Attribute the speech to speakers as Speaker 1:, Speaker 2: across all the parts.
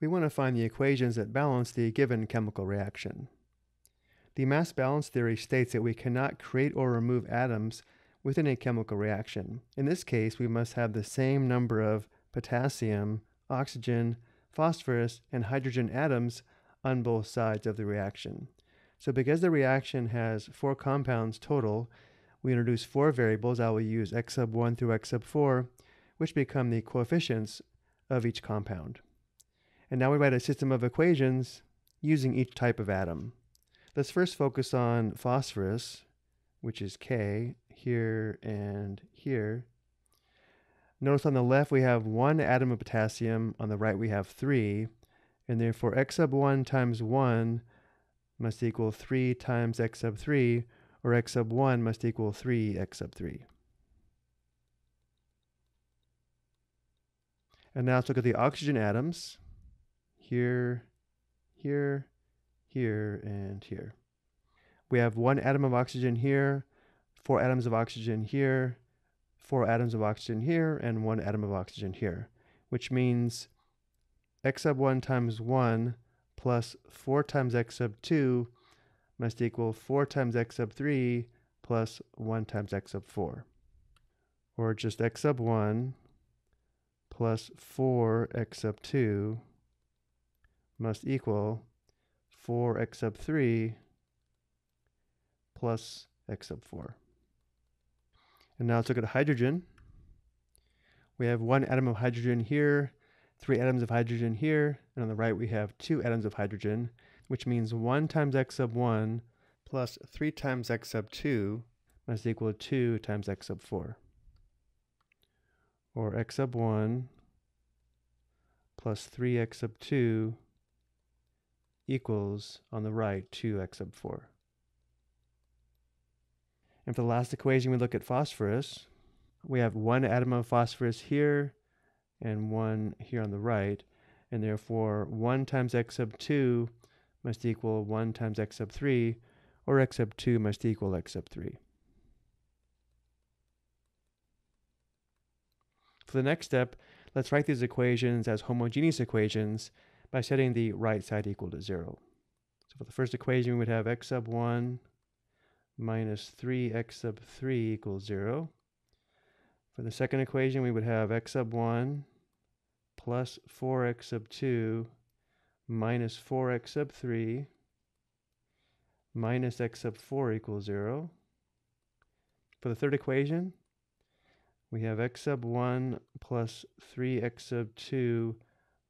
Speaker 1: we want to find the equations that balance the given chemical reaction. The mass balance theory states that we cannot create or remove atoms within a chemical reaction. In this case, we must have the same number of potassium, oxygen, phosphorus, and hydrogen atoms on both sides of the reaction. So because the reaction has four compounds total, we introduce four variables. I will use x sub 1 through x sub 4, which become the coefficients of each compound. And now we write a system of equations using each type of atom. Let's first focus on phosphorus, which is K, here and here. Notice on the left we have one atom of potassium, on the right we have three, and therefore x sub 1 times 1 must equal 3 times x sub 3, or x sub 1 must equal 3 x sub 3. And now let's look at the oxygen atoms. Here, here, here, and here. We have one atom of oxygen here, four atoms of oxygen here, four atoms of oxygen here, and one atom of oxygen here, which means x sub 1 times 1 plus 4 times x sub 2 must equal 4 times x sub 3 plus 1 times x sub 4. Or just x sub 1 plus 4 x sub 2 must equal 4 x sub 3 plus x sub 4. And now let's look at hydrogen. We have one atom of hydrogen here three atoms of hydrogen here, and on the right we have two atoms of hydrogen, which means 1 times x sub 1 plus 3 times x sub 2 must equal 2 times x sub 4. Or x sub 1 plus 3x sub 2 equals, on the right, 2x sub 4. And for the last equation, we look at phosphorus. We have one atom of phosphorus here, and 1 here on the right, and therefore 1 times x sub 2 must equal 1 times x sub 3, or x sub 2 must equal x sub 3. For the next step, let's write these equations as homogeneous equations by setting the right side equal to 0. So for the first equation, we would have x sub 1 minus 3x sub 3 equals 0. For the second equation, we would have x sub 1 plus 4x sub 2 minus 4x sub 3 minus x sub 4 equals 0. For the third equation, we have x sub 1 plus 3x sub 2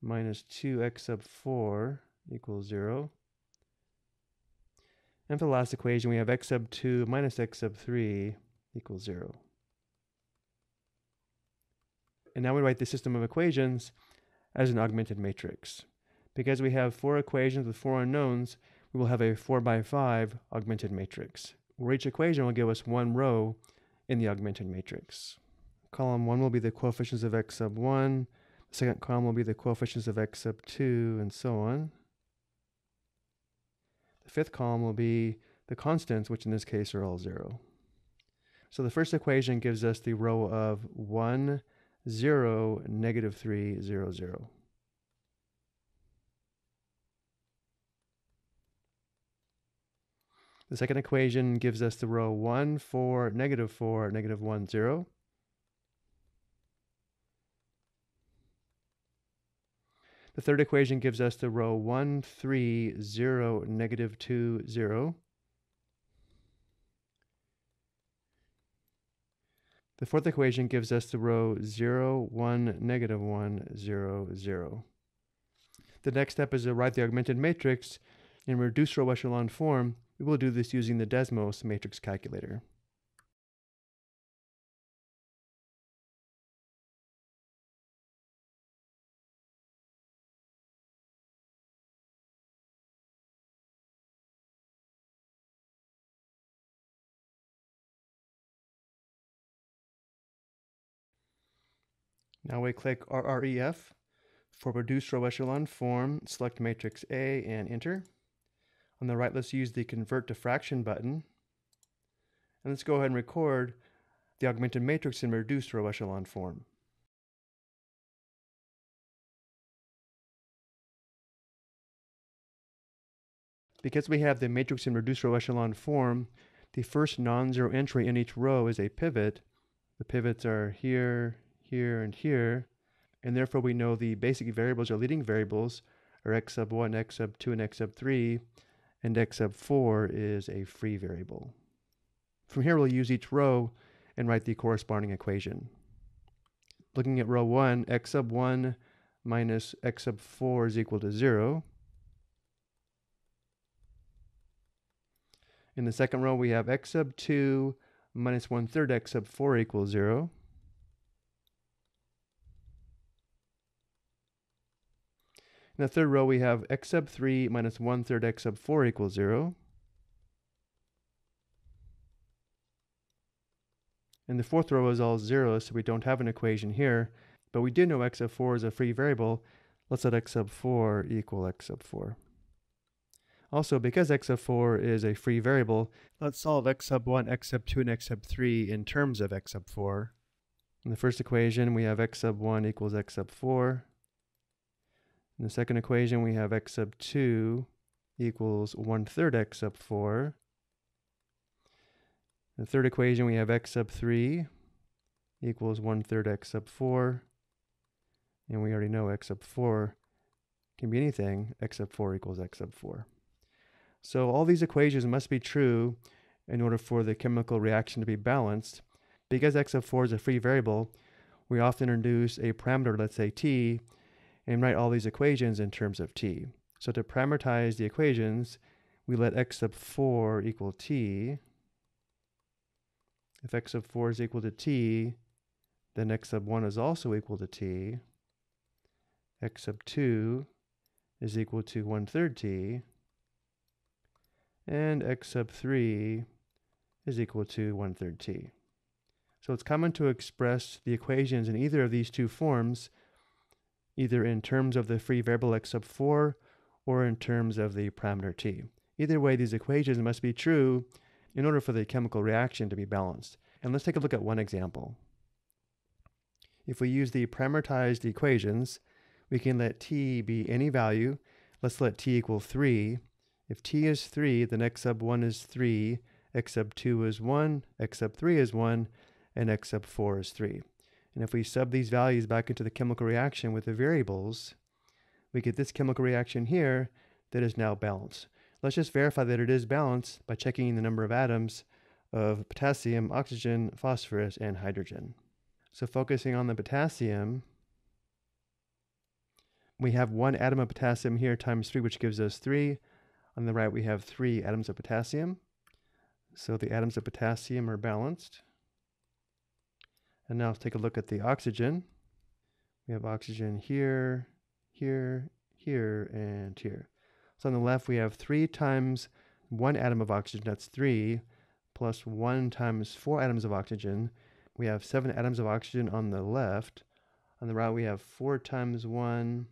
Speaker 1: minus 2x sub 4 equals 0. And for the last equation, we have x sub 2 minus x sub 3 equals 0. And now we write the system of equations as an augmented matrix. Because we have four equations with four unknowns, we will have a 4 by 5 augmented matrix, where each equation will give us one row in the augmented matrix. Column 1 will be the coefficients of x sub 1, the second column will be the coefficients of x sub 2, and so on. The fifth column will be the constants, which in this case are all 0. So the first equation gives us the row of 1, 0, negative 3, 0, 0. The second equation gives us the row 1, 4, negative 4, negative 1, 0. The third equation gives us the row 1, 3, 0, negative 2, 0. The fourth equation gives us the row 0, 1, negative 1, 0, 0. The next step is to write the augmented matrix in reduced row echelon form. We will do this using the Desmos matrix calculator. Now we click RREF for reduced row echelon form, select matrix A and enter. On the right, let's use the convert to fraction button. And let's go ahead and record the augmented matrix in reduced row echelon form. Because we have the matrix in reduced row echelon form, the first non-zero entry in each row is a pivot. The pivots are here, here, and here, and therefore we know the basic variables or leading variables are x sub 1, x sub 2, and x sub 3, and x sub 4 is a free variable. From here we'll use each row and write the corresponding equation. Looking at row 1, x sub 1 minus x sub 4 is equal to 0. In the second row, we have x sub 2 minus 1 third x sub 4 equals 0. In the third row, we have x sub 3 minus 1 third x sub 4 equals 0. And the fourth row is all zeros, so we don't have an equation here. But we do know x sub 4 is a free variable. Let's let x sub 4 equal x sub 4. Also, because x sub 4 is a free variable, let's solve x sub 1, x sub 2, and x sub 3 in terms of x sub 4. In the first equation, we have x sub 1 equals x sub 4. In the second equation, we have x sub 2 equals 1 third x sub 4. In the third equation, we have x sub 3 equals 1 third x sub 4. And we already know x sub 4 can be anything, x sub 4 equals x sub 4. So all these equations must be true in order for the chemical reaction to be balanced. Because x sub 4 is a free variable, we often introduce a parameter, let's say t, and write all these equations in terms of t. So to parameterize the equations, we let x sub 4 equal t. If x sub 4 is equal to t, then x sub 1 is also equal to t. x sub 2 is equal to 1 third t and x sub 3 is equal to 1 third t. So it's common to express the equations in either of these two forms, either in terms of the free variable x sub 4 or in terms of the parameter t. Either way, these equations must be true in order for the chemical reaction to be balanced. And let's take a look at one example. If we use the parameterized equations, we can let t be any value. Let's let t equal 3 if t is 3, then x sub 1 is 3, x sub 2 is 1, x sub 3 is 1, and x sub 4 is 3. And if we sub these values back into the chemical reaction with the variables, we get this chemical reaction here that is now balanced. Let's just verify that it is balanced by checking the number of atoms of potassium, oxygen, phosphorus, and hydrogen. So focusing on the potassium, we have one atom of potassium here times 3, which gives us 3. On the right, we have three atoms of potassium. So the atoms of potassium are balanced. And now let's take a look at the oxygen. We have oxygen here, here, here, and here. So on the left, we have 3 times 1 atom of oxygen, that's 3, plus 1 times 4 atoms of oxygen. We have 7 atoms of oxygen on the left. On the right, we have 4 times 1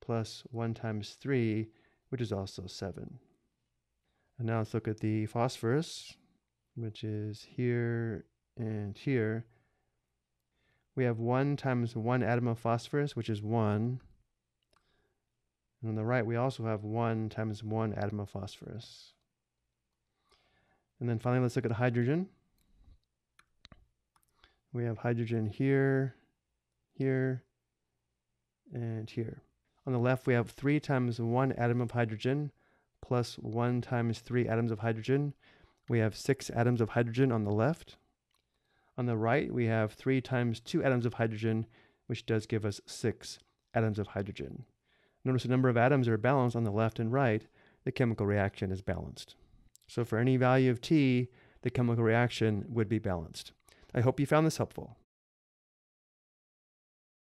Speaker 1: plus 1 times 3, which is also 7. And now let's look at the phosphorus, which is here and here. We have 1 times 1 atom of phosphorus, which is 1. And on the right, we also have 1 times 1 atom of phosphorus. And then finally, let's look at hydrogen. We have hydrogen here, here, and here. On the left, we have 3 times 1 atom of hydrogen plus 1 times 3 atoms of hydrogen. We have 6 atoms of hydrogen on the left. On the right, we have 3 times 2 atoms of hydrogen, which does give us 6 atoms of hydrogen. Notice the number of atoms are balanced on the left and right. The chemical reaction is balanced. So for any value of T, the chemical reaction would be balanced. I hope you found this helpful.